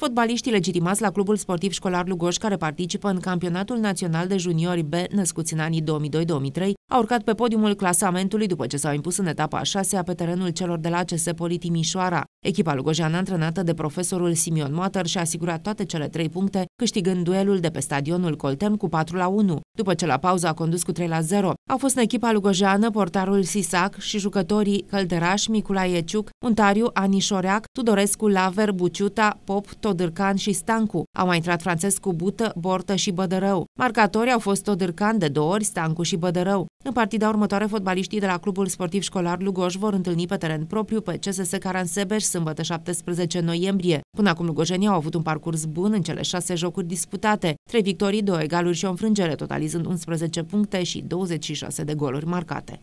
Fotbaliștii legitimați la Clubul Sportiv Școlar Lugoș, care participă în Campionatul Național de Juniori B, născuți în anii 2002-2003, au urcat pe podiumul clasamentului după ce s-au impus în etapa a șasea pe terenul celor de la CS Poli Timișoara. Echipa lugojeană, antrenată de profesorul Simion Motter, și-a asigurat toate cele trei puncte, câștigând duelul de pe stadionul Coltem cu 4 la 1, după ce la pauză a condus cu 3 la 0. Au fost în echipa lugojeană portarul Sisac și jucătorii Călderaș, Miculaie Ciuc, Untariu, Anișoreac, Tudorescu, Laver, Buciuta, Pop, Todârcan și Stancu. Au mai intrat Francescu Bută, Bortă și Bădărău. Marcatorii au fost Todârcan de două ori, Stancu și Bădărău. În partida următoare, fotbaliștii de la Clubul Sportiv Școlar Lugoș vor întâlni pe teren propriu pe CSS Caransebeș sâmbătă 17 noiembrie. Până acum lugojenii au avut un parcurs bun în cele șase jocuri disputate, trei victorii, două egaluri și o înfrângere, totalizând 11 puncte și 26 de goluri marcate.